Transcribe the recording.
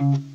Mm-hmm.